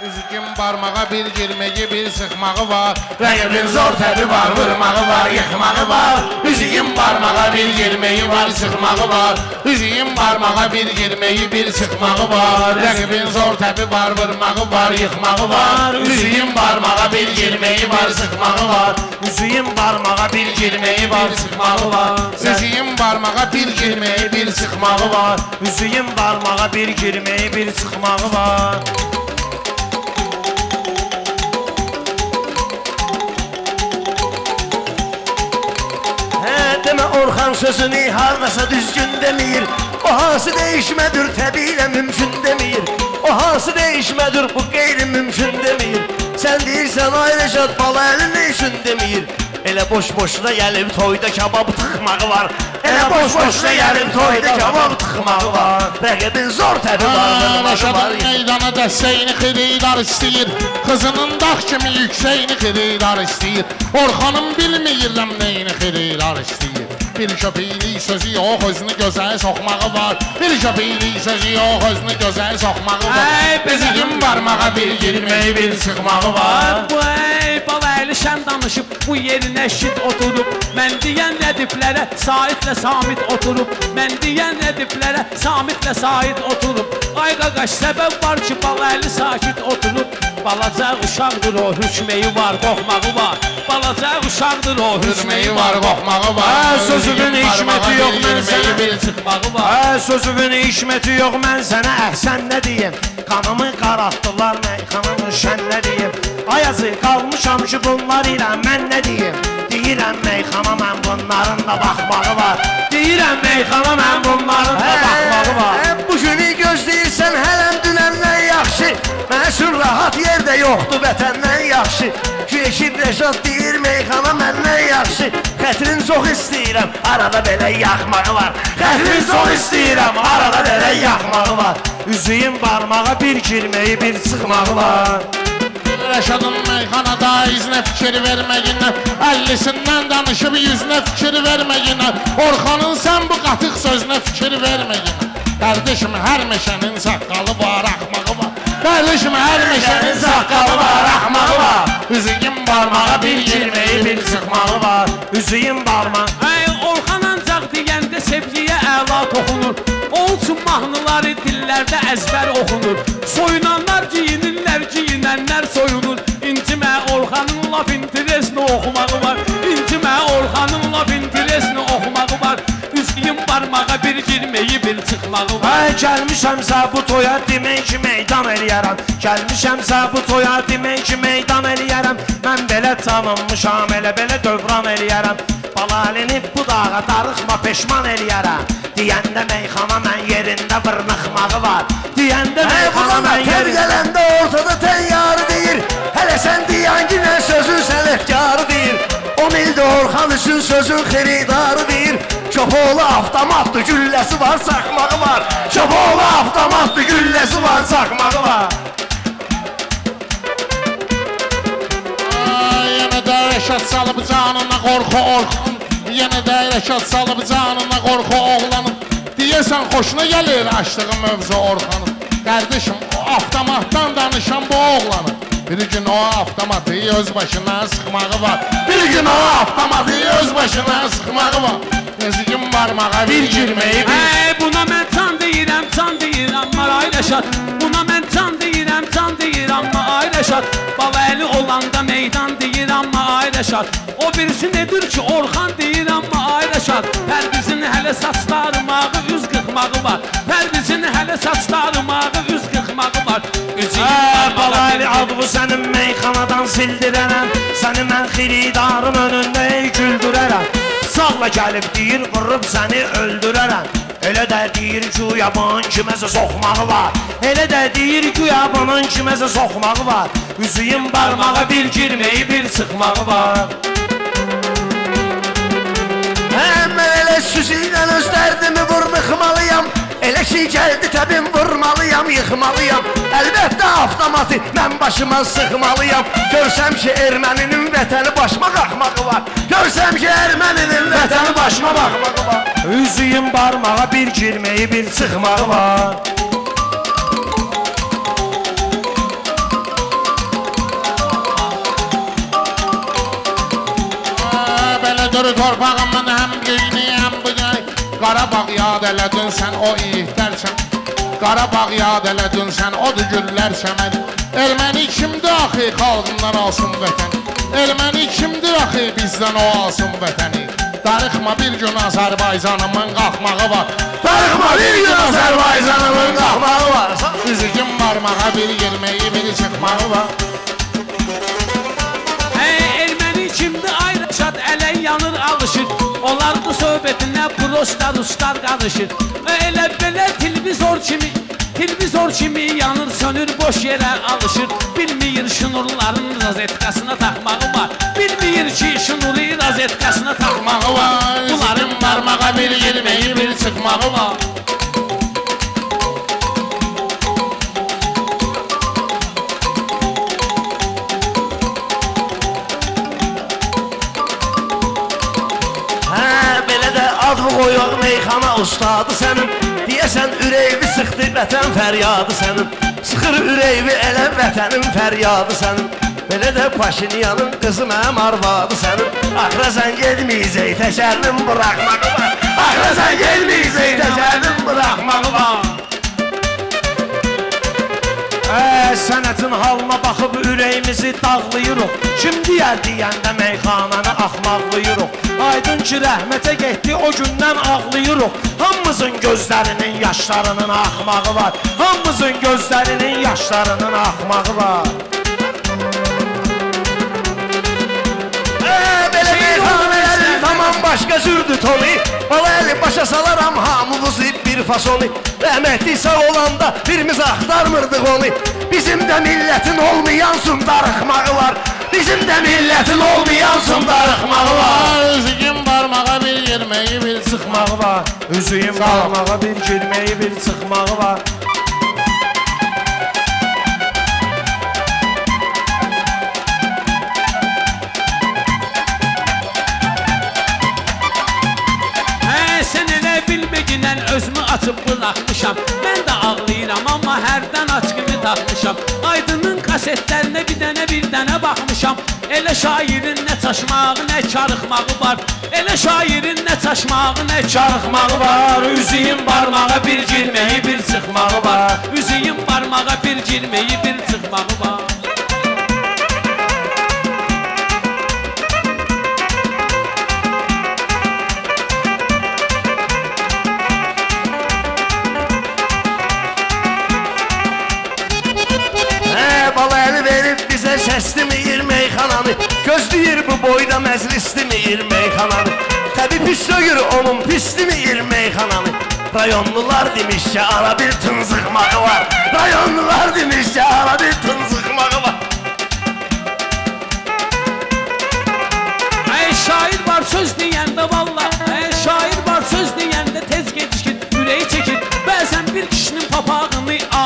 Üzgün barmağa bir girməyi, bir sıxmağı var. Rəqibin zor təbi var, vurmağı var, yıxmağı var. Üzgün barmağa bir girməyi var, sıxmağı var. Üzgün barmağa bir girməyi, bir sıxmağı var. Rəqibin zor təbi var, vurmağı var, yıxmağı var. Üzgün barmağa bir girməyi var, sıxmağı var. Üzüyün barmağa bir girməyi var, sıxmağı var. Üzgün barmağa bir girməyi, bir sıxmağı var. Üzüyün barmağa bir girməyi, bir sıxmağı var. Demə Orxan sözünü harvasa düzgün demir. O hası değişmədir, təbilə mümkün demir. O hası değişmədir, bu qeyri mümkün demir. Sən deyirsən ay Rəşad bala əlin üçün demir. Elə boş-boşuna gəlib toyda kabab tıxmağı var. Elə boş-boşuna gəlib toyda kabab tıxmağı var. Rəqibin zor təbi var, vurmağı var. Meydana dəstəyini xeridar istəyir Qızının dağ kimi yüksəyini xeridar istəyir Orxanım bilməyirəm neyini xeridar istəyir Bir köpəklik sözü yox, özünü gözəl soxmağı var Bir köpəklik sözü yox, özünü gözəl soxmağı var Ay, Bizim barmağa bir girməyi, bir çıxmağı var Vay, bala əlişən danışıb bu yerinə şid oturub Mən deyən ədiblərə Saidlə Samit oturub Mən deyən ədiblərə Samitlə Said oturub Ay qaqaş səbəb var ki bala əli sakit oturub Balaca uşaqdır o hükməyi var, qorxmağı var. Balaca uşaqdır o Hürməyi var, qorxmağı var. Ha, sözünün Bizim hikməti yox, mən sənə- bir Çıxmağı var. Hə, sözümün hikməti yox, mən sənə əhsən nə deyim? Qanımı qaraltdılar, meyxanamı şən nə deyim? Ayazı qalmışam ki, bunlar ilə mən nə deyim? Deyirəm meyxana mən bunların da baxmağı var. Deyirəm meyxana mən bunların da baxmağı var. Hə, bu günü gözləyirsən hələm dünəndən yaxşı. Üçün rahat yerdə yoxdur vətəndən yaxşı. Güneşin Rəşad deyir meyxana məndən yaxşı. Xətrin çox istəyirəm, arada belə yaxmağı var. Xətrin çox istəyirəm, arada belə yaxmağı var. Üzüyün barmağa bir girməyi, bir çıxmağı var. Rəşadın meyxanada iznə fikir verməyindən Əllisindən danışıb yüzünə fikir verməyindən Orxanın sən bu qatıq sözünə fikir verməyindən Qardeşim hər meşənin saqqalı var, axmağı var. Qardeşim hər meşənin saqqalı var, axmağı var. Üzüyün barmağa bir girməyi, bir çıxmağı var. Üzüyün barmağı Ay Orxan ancaq deyəndə sevgiyə əla toxunur üçün mahnıları dillərdə əzbər oxunur Ay gəlmişəmsə bu toya demək ki meydan eləyərəm Gəlmişəmsə bu toya demək ki meydan eləyərəm Mən belə tanınmışam, elə belə dövran eləyərəm Balalini bu dağa darıxma peşman eləyərəm Deyəndə meyxana mən yerində vırnıxmağı var. Deyəndə meyxana mən yerində gələndə ortada təyyarı deyir. Hələ sən deyən ki nə sözün sənətkarı deyir. O mildə Orxan üçün sözün xeridarı deyir Köpoğlu avtomatdır, gülləsi var, çaxmağı var. Köpoğlu avtomatdır, gülləsi var, çaxmağı var. Yenə də rəşad salıb canına qorxu Orxan Yenə də rəşad salıb canına qorxu oğlanın Deyəsən xoşuna gəlir açdığı mövzu Orxanın Qardeşim o avtomatdan danışan bu oğlanın Bir gün o avtomatı öz başına sıxmağı var. Bir gün o avtomatı öz başına sıxmağı var Ezgin barmağa bir girməyi bir Hey, buna mən can deyirəm, can deyirəm, maray Rəşad Buna mən can deyirəm, can deyirəm, maray Rəşad Bala əli olanda meydan deyirəm, maray Rəşad O birisi nedir ki, Orxan deyirəm, maray Rəşad Pərbizin hələ saçlarımağı, üz qıxmağı var. Pərbizin hələ saçlarımağı, üz qıxmağı var. Üzü Hə, balaylı adımı sənin meyxanadan sildirərəm. Səni mən xiridarın önündə ey güldürərəm Sağla gəlib deyir, vurub səni öldürərəm. Elə də deyir ki, yaban kiməsə soxmağı var. Elə də deyir ki, yabanın kiməsə soxmağı var. Üzüyün barmağa bir girməyi, bir çıxmağı var Elə ki gəldi təbim vurmalıyam, yıxmalıyam Əlbəttə avtomatı mən başıma sıxmalıyam Görsəm ki erməninin vətəni başma qalxmağı var. Görsəm ki erməninin vətəni başma qalxmağı var. Üzüyüm barmağa bir girməyi bir çıxmağı var. Aa, Belə duru torpağım Qarabağ yad elədin sən o iyihtərsən Qarabağ yad elədin sən o dügüllər səmən Erməni kimdir axı xalqından alsın vətən Erməni kimdir axı bizdən o alsın vətəni? Darıxma bir gün Azərbaycanımın qalxmağı var. Darıxma bir gün Azərbaycanımın qalxmağı var. Üzücüm barmağa bir girməyi bir çıxmağı var Olar bu söhbetinle proslar uslar karışır. Öyle böyle televizor kimi Televizor kimi yanır sönür boş yere alışır. Bilmeyir şunurların razetkasına takmağı var. Bilmeyir ki şunuru razetkasına takmağı var. Bunların parmağa bir girmeyi meyxana ustadı sənin Deyəsən ürəyimi sıxdı vətən fəryadı sənin Sıxır ürəyimi elə vətənin fəryadı sənin Belə də Paşinyanın qızı mənim arvadı sənin Axıra sən gedməyəcək təkərinin buraxmağı var Axıra sən gedməyəcək təkərinin buraxmağı var Ə, sənətin halına baxıb ürəyimizi dağlayırıq. Kim deyər deyəndə meyxananı axmaqlayırıq Aydın ki, rəhmətə getdi, o gündən ağlayırıq. Hamımızın gözlərinin yaşlarının axmağı var. Hamımızın gözlərinin yaşlarının axmağı var. Belə meyxanələrin tamam başqa cürdür tonu Bala əli başa salaram hamımızı bir fasonu Rəhmətli sağ olanda birimiz axtarmırdıq onu Bizim də millətin olmayan sundarıxmağı var Bizim də millətin olmayan sundarıxmağı var. Üzücüm barmağa bir girməyi bir çıxmağı var. Ol. barmağa bir girməyi bir çıxmağı var. Sən elə bilməginən özümü açıb buraxmışam Mən də ağlayıram, amma hərdən açqımı taxmışam Aydının kasetlərinə bir dənə bir dənə baxmışam Elə şairin nə çaşmağı, nə karıxmağı var. Elə şairin nə çaşmağı, nə karıxmağı var. Üzüyün barmağa bir girməyi, bir çıxmağı var. Üzüyün barmağa bir girməyi, sögür onun pisli mi irmey hananı Rayonlular demiş ya ara bir tınzıkmağı var. Rayonlular demiş ya ara bir tınzıkmağı var. Ey şair var söz diyen de valla. Ey şair var söz diyen de tez geçkin. Yüreği çekin Bazen bir kişinin papağını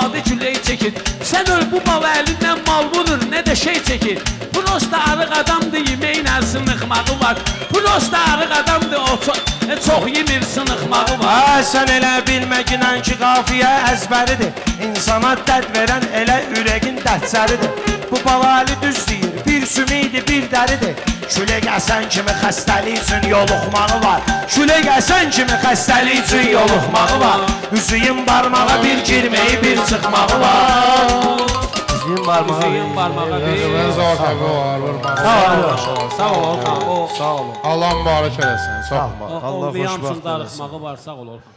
adı küleği çekin Sen öl bu baba elinden şey çəkir Prosta arıq adamdır yeməklə sınıqmağı var. Prosta arıq adamdır o çox, e, çox yemir sınıqmağı var. Hə, sən elə bilməginən ki qafiyə əzbəridir. İnsana dərd verən elə ürəyin dəhtsəridir Bu balali düz deyir, bir sümidi bir dəridir. Külə gəlsən kimi xəstəlik üçün yoluxmağı var. Külə gəlsən kimi xəstəlik üçün yoluxmağı var. Üzüyün barmağa bir girməyi bir çıxmağı var Üzüyün barmağa Üzüyün barmağa bir Ben zor tabi var vurmağı Sağ ol Orxan Sağ olun. Allah mübarək eləsin Çox Allah olmayan xoşbəxt üçün darıxmağı var sağ ol Orxan